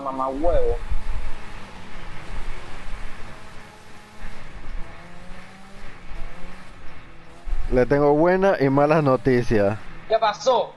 mamá, mamá huevo. Le tengo buenas y malas noticias. ¿Qué pasó?